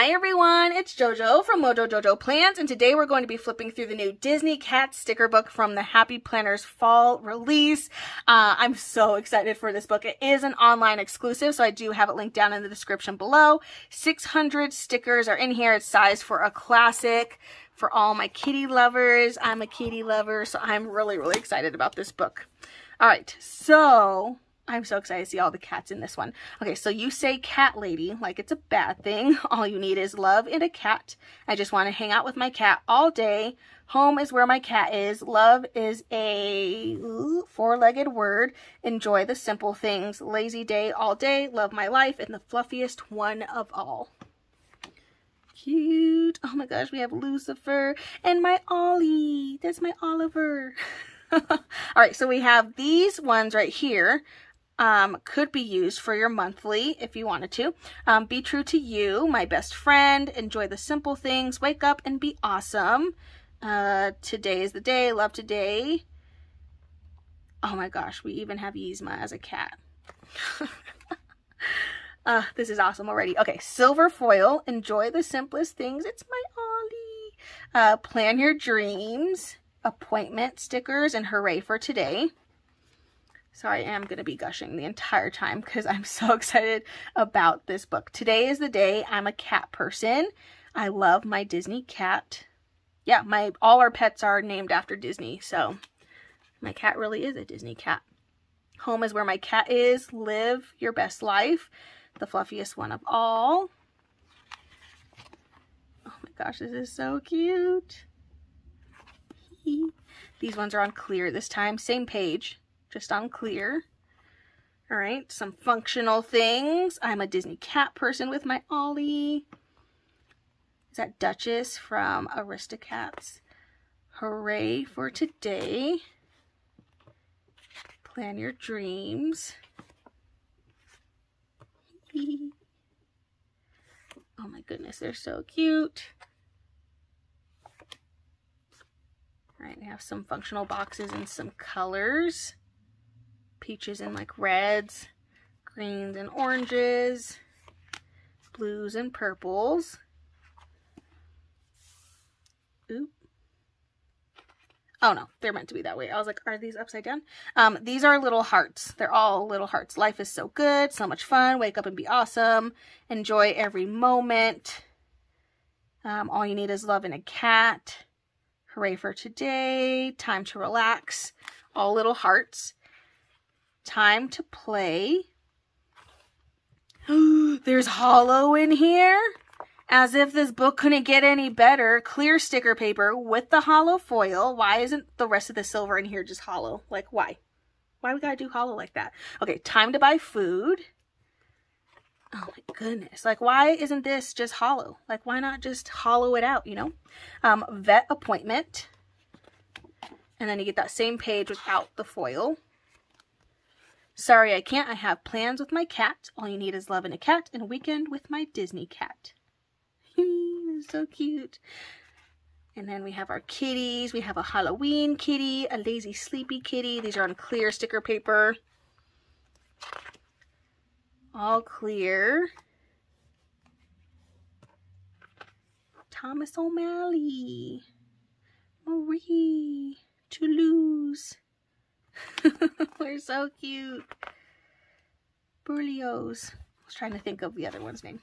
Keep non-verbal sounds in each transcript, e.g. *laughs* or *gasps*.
Hi everyone, it's JoJo from Mojo JoJo Plans, and today we're going to be flipping through the new Disney Cat sticker book from the Happy Planners fall release. Uh, I'm so excited for this book. It is an online exclusive, so I do have it linked down in the description below. 600 stickers are in here. It's sized for a classic for all my kitty lovers. I'm a kitty lover, so I'm really, really excited about this book. All right, so I'm so excited to see all the cats in this one. Okay, so you say cat lady like it's a bad thing. *laughs* All you need is love and a cat. I just want to hang out with my cat all day. Home is where my cat is. Love is a four-legged word. Enjoy the simple things. Lazy day all day. Love my life and the fluffiest one of all. Cute. Oh my gosh, we have Lucifer and my Ollie. That's my Oliver. *laughs* all right, so we have these ones right here um, could be used for your monthly if you wanted to. Um, be true to you, my best friend. Enjoy the simple things. Wake up and be awesome. Uh, today is the day. Love today. Oh my gosh, we even have Yzma as a cat. *laughs* uh, this is awesome already. Okay, silver foil. Enjoy the simplest things. It's my Ollie. Uh, plan your dreams. Appointment stickers and hooray for today. So I am going to be gushing the entire time because I'm *laughs* so excited about this book. Today is the day I'm a cat person. I love my Disney cat. Yeah, my all our pets are named after Disney, so my cat really is a Disney cat. Home is where my cat is. Live your best life. The fluffiest one of all. Oh my gosh, this is so cute. These ones are on clear this time. Same page just on clear. All right, some functional things. I'm a Disney cat person with my Ollie. Is that Duchess from Aristocats? Hooray for today. Plan your dreams. *laughs* oh my goodness, they're so cute. All right, we have some functional boxes and some colors peaches and like reds, greens and oranges, blues and purples. Oop. Oh no, they're meant to be that way. I was like, are these upside down? Um, these are little hearts. They're all little hearts. Life is so good, so much fun. Wake up and be awesome. Enjoy every moment. Um, all you need is love and a cat. Hooray for today. Time to relax. All little hearts. Time to play. *gasps* There's hollow in here. As if this book couldn't get any better. Clear sticker paper with the hollow foil. Why isn't the rest of the silver in here just hollow? Like, why? Why we gotta do hollow like that? Okay, time to buy food. Oh my goodness. Like, why isn't this just hollow? Like, why not just hollow it out, you know? Um, vet appointment. And then you get that same page without the foil. Sorry, I can't. I have plans with my cat. All you need is love and a cat and a weekend with my Disney cat. *laughs* so cute. And then we have our kitties. We have a Halloween kitty, a lazy sleepy kitty. These are on clear sticker paper. All clear. Thomas O'Malley. Marie. Toulouse. *laughs* They're so cute. Berlioz. I was trying to think of the other one's name.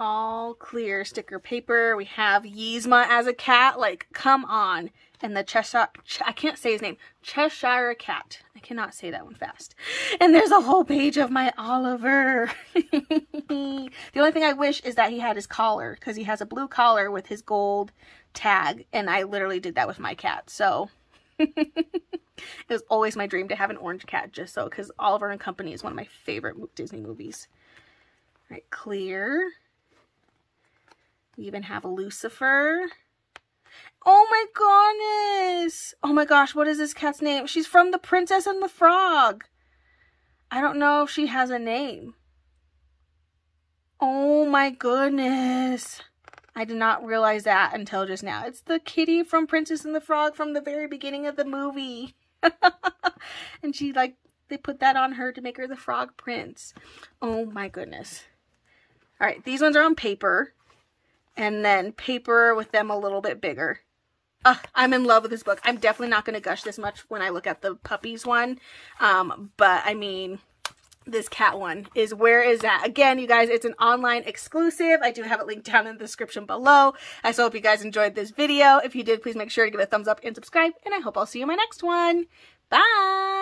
All clear sticker paper. We have Yzma as a cat. Like, come on. And the Cheshire, Ch I can't say his name. Cheshire Cat. I cannot say that one fast. And there's a whole page of my Oliver. *laughs* the only thing I wish is that he had his collar. Because he has a blue collar with his gold tag. And I literally did that with my cat. So it was always my dream to have an orange cat just so because Oliver and Company is one of my favorite Disney movies. All right, clear. We even have Lucifer. Oh my goodness. Oh my gosh, what is this cat's name? She's from The Princess and the Frog. I don't know if she has a name. Oh my goodness. I did not realize that until just now. It's the kitty from Princess and the Frog from the very beginning of the movie. *laughs* and she like, they put that on her to make her the frog prince. Oh my goodness. All right, these ones are on paper and then paper with them a little bit bigger. Uh, I'm in love with this book. I'm definitely not going to gush this much when I look at the puppies one. Um, but I mean, this cat one is where is that? Again you guys it's an online exclusive. I do have it linked down in the description below. I so hope you guys enjoyed this video. If you did please make sure to give it a thumbs up and subscribe and i hope i'll see you in my next one. Bye